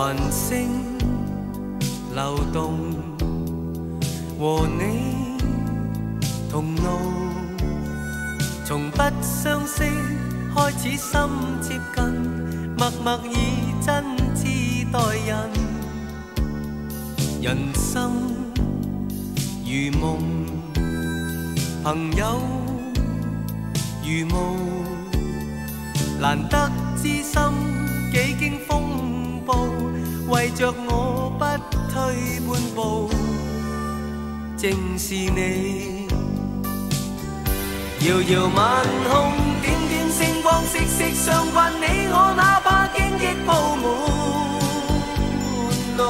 繁星流动，和你同路，从不相识开始心接近，默默以真挚待人。人生如梦，朋友如雾，难得知心几经，着我不退半步，正是你。遥遥晚空，点点星光，息息相关。你我哪怕荆棘布满路，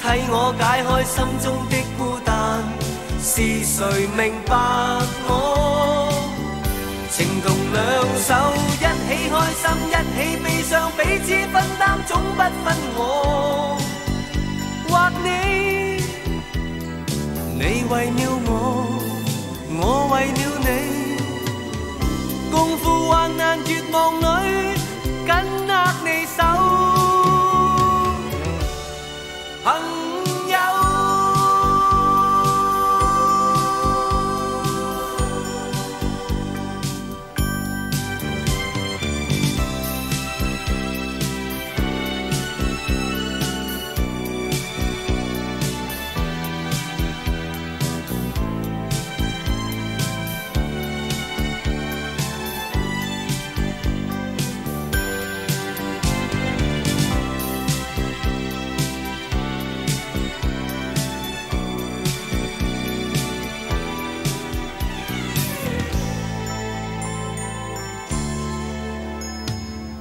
替我解开心中的孤单。是谁明白我？情同两手，开心，一起悲伤，彼此分担，总不分我。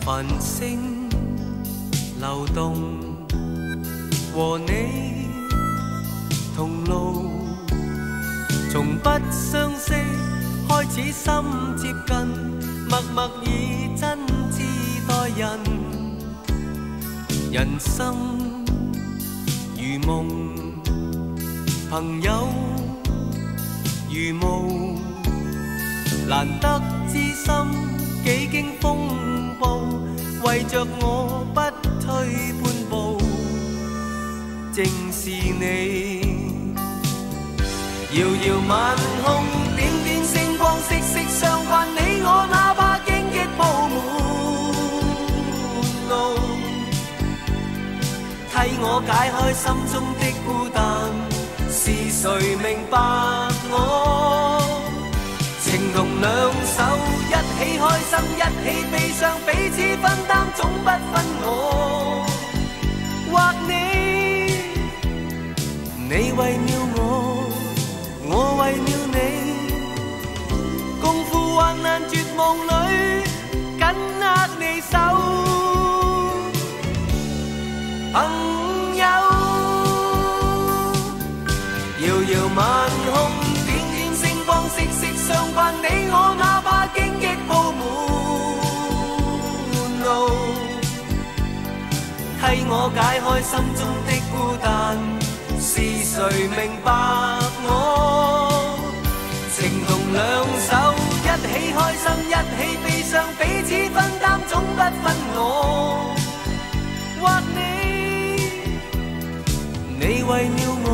繁星流动，和你同路，从不相识开始心接近，默默以真挚待人。人生如梦，朋友如雾，难得知心几经风暴，为着我不退半步，正是你。遥遥晚空，点点星光，息息相关。你我哪怕荆棘铺满路，替我解开心中的孤单。是谁明白我？情同两手，起开心，一起悲伤，彼此分担，总不分我或你。你为了我，我为了你，共赴患难绝望里，紧握你手，朋友。遥遥晚空，点点星光，息息相关。你我那为我解开心中的孤单。是谁明白我？情同两手，一起开心，一起悲伤，彼此分担，总不分我或你。你为了我